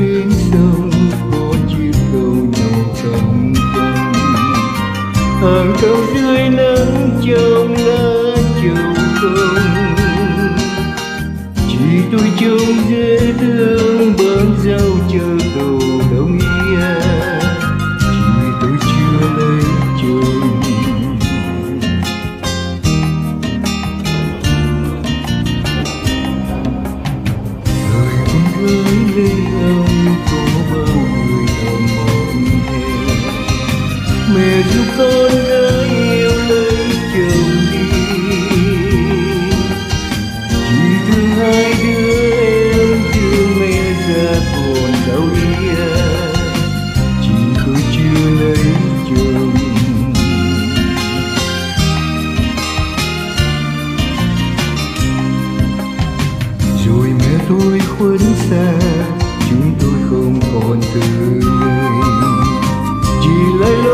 đến đâu có chim câu nhau cầm cầm hàng câu dưới nắng trong lá chiều không. Chỉ tôi trông dễ thương. Tôi khuất xa chúng tôi không còn từ người. Chỉ lấy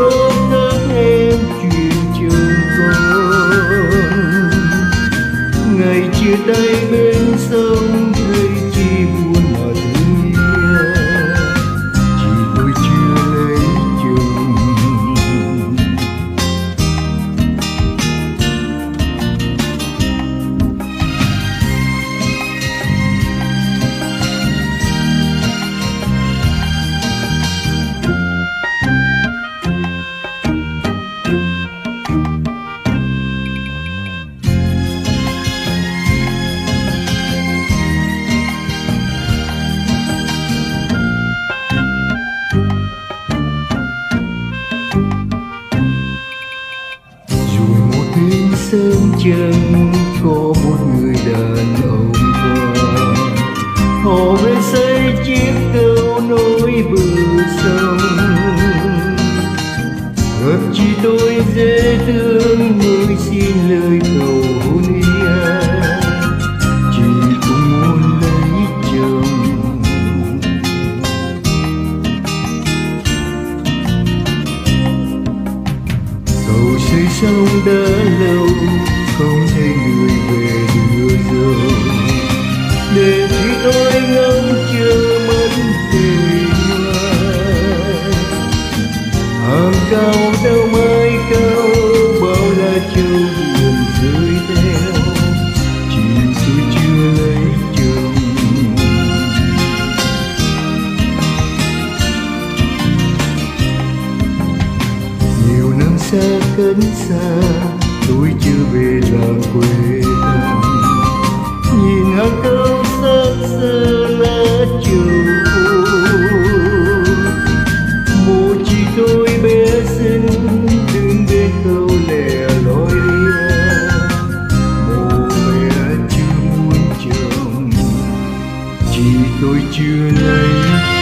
chân có một người đàn ông qua họ về xây chiếc cầu nối bờ sông. Gặp chỉ tôi dễ thương, mới xin lời cầu hôn ia chỉ cũng muốn lấy chồng. Cầu xây sông đã lâu hàng đâu mai cao, bao la châu buồn rơi theo chỉ tôi chưa lấy chồng. Nhiều năm xa cấn xa, tôi chưa về làng quê nhìn hàng câu xa xa, lá chiều tôi chưa lấy